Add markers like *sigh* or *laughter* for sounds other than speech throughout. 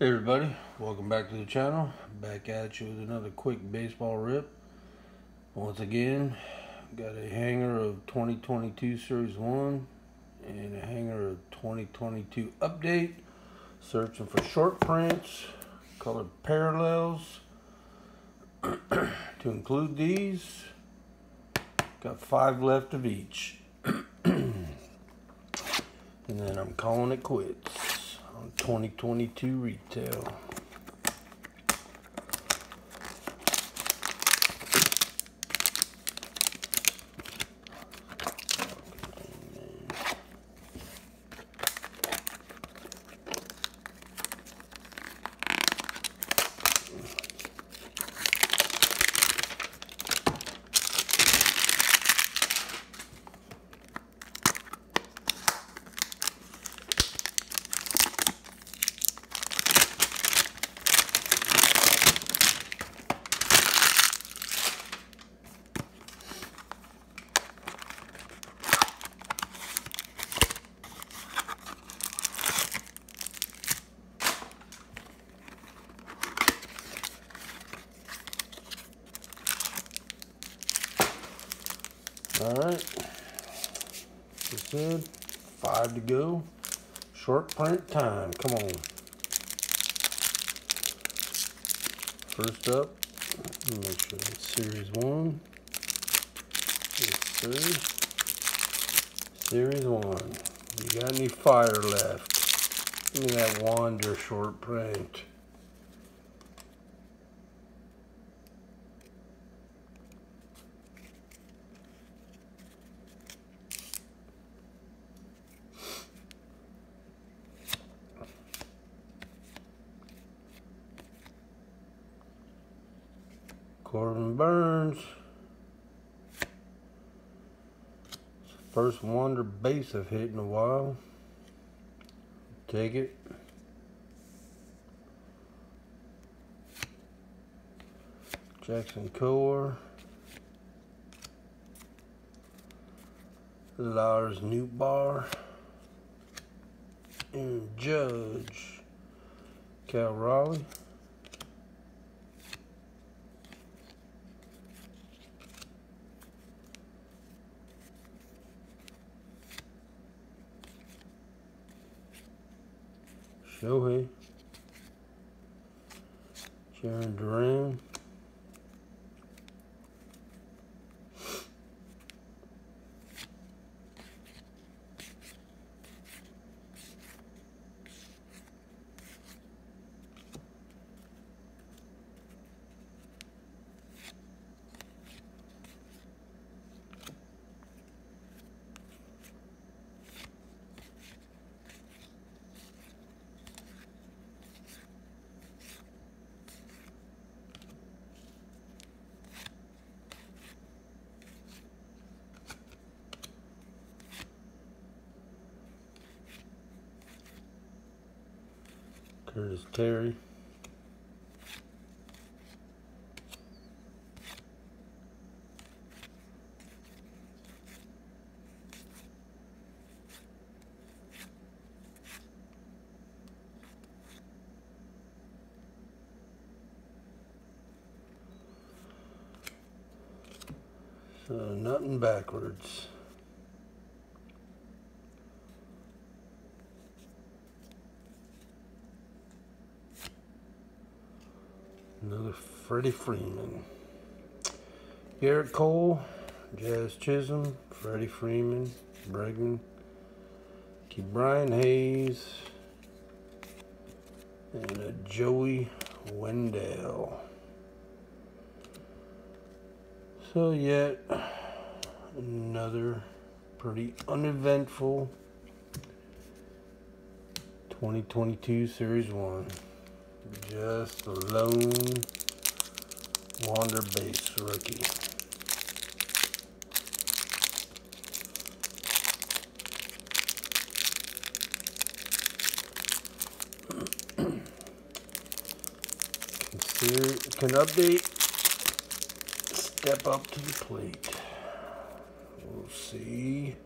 Hey everybody, welcome back to the channel. Back at you with another quick baseball rip. Once again, got a hanger of 2022 Series 1 and a hanger of 2022 Update. Searching for short prints, colored parallels. *clears throat* to include these, got five left of each. *clears throat* and then I'm calling it quits 2022 retail. All right. Like said, five to go. Short print time. Come on. First up, make sure it's series one. Yes, sir. Series one. You got any fire left? Give me that Wander short print. Corbin Burnes. First Wander base I've hit in a while. Take it. Jackson Core. Lars Nootbaar. And Judge. Cal Raleigh. Shohei, Jarren Duran, Curtis Terry. So nothing backwards. Another Freddie Freeman. Gerrit Cole, Jazz Chisholm, Freddie Freeman, Bregman, Ke'Bryan Hayes, and a Joey Wendle. So yet another pretty uneventful 2022 Series 1. Just a lone Wander base rookie. Can update, step up to the plate. We'll see.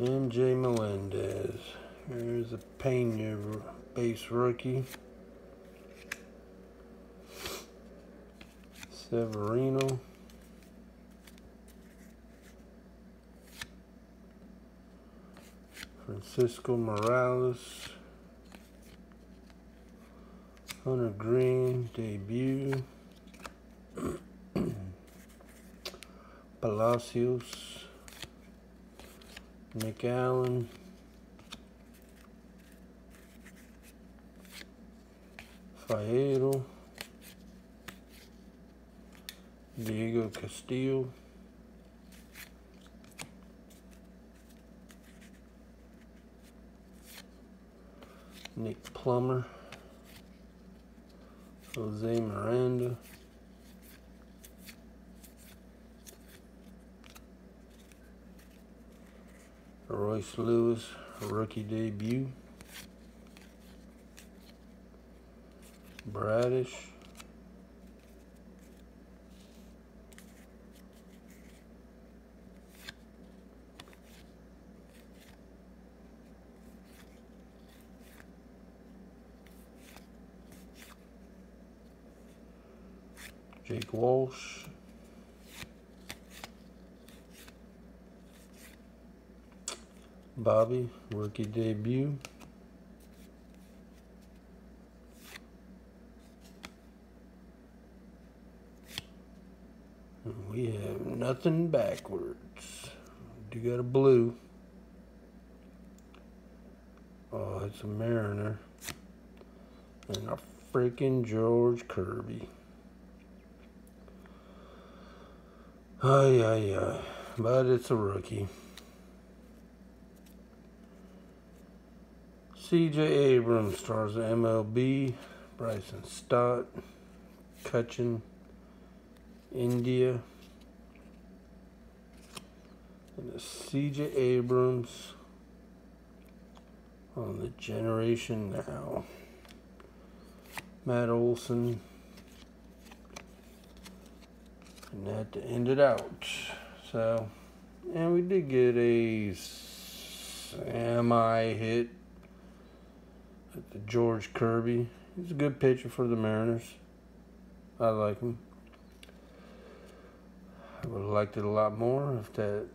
MJ Melendez. Here's a Pena base rookie. Severino. Francisco Morales. Hunter Greene debut. *clears throat* Palacios. Nick Allen. Faedo. Diego Castillo. Nick Plummer. Jose Miranda. Royce Lewis, rookie debut. Bradish. Jake Walsh. Bobby, rookie debut. We have nothing backwards. Do you got a blue. Oh, it's a Mariner. And a freaking George Kirby. Ay, ay, ay. But it's a rookie. CJ Abrams stars the MLB. Bryson Stott. Cutchin. India. And the CJ Abrams on the Generation Now. Matt Olson. And that to end it out. So, and we did get a semi hit the George Kirby. He's a good pitcher for the Mariners. I like him. I would have liked it a lot more if that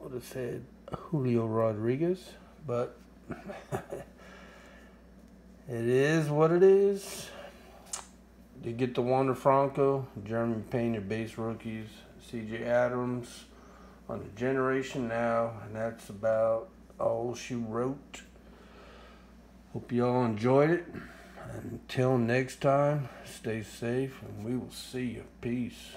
would have said Julio Rodriguez, but *laughs* it is what it is. You get the Wander Franco, Jeremy Pena base rookies, CJ Abrams on the generation now, and that's about all she wrote. Hope you all enjoyed it. Until next time, stay safe and we will see you. Peace.